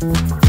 Thank